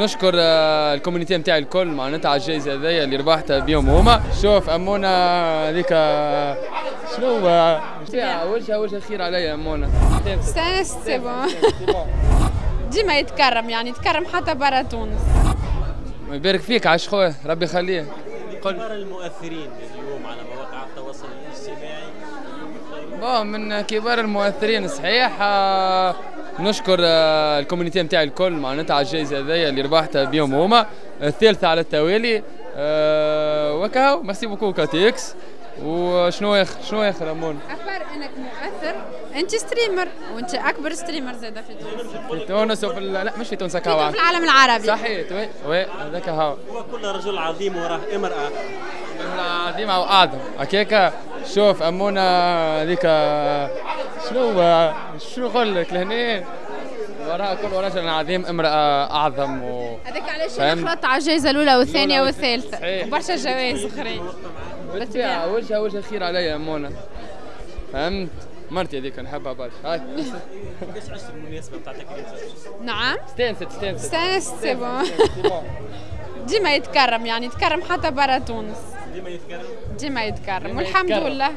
نشكر آه، ال community نتاعي الكل معناتها على الجائزه هذيا اللي ربحتها بيهم هما. شوف أمونا هذيك آه، شنو وجهها وجه خير عليا أمونا. استانست c'est bon. ديما يتكرم يعني يتكرم حتى برا تونس. يبارك فيك عاش خويا ربي يخليه قل كبار المؤثرين اليوم على مواقع التواصل الاجتماعي. من كبار المؤثرين صحيح آه، نشكر آه، ال community نتاعي الكل معناتها على الجائزه هذيا اللي ربحتها بيهم هما. الثالثه على التوالي وكاو merci beaucoup كاتيكس وشنو آخر؟ شنو آخر امون أخبار إنك مؤثر. أنت streamer وأنت أكبر streamer زاده في تونس. في تونس وفي لا مش في تونس في هكا العالم العربي. صحيح وي وي هذاك هو. كل رجل عظيم وراه امرأة. عظيم أو أعظم. هكاك شوف أمونا هذيك شنو شنو نقول لك لهنا وراها كل رجل عظيم امرأة أعظم و هذاك علاش. خلطت على الجائزة الأولى والثانية والثالثة. وبرشا جوائز اخرين بالطبيعه وجهها وجه خير عليا أمونا. فهمت؟ مرتي هذيك نحبها برشا. هاي. كيفاش عشت المناسبة بتاع تكريم نعم استانست استانست استانست c'est bon ديما يتكرم يعني يتكرم حتى برا تونس. ديما يتكرم ديما يتكرم والحمد. لله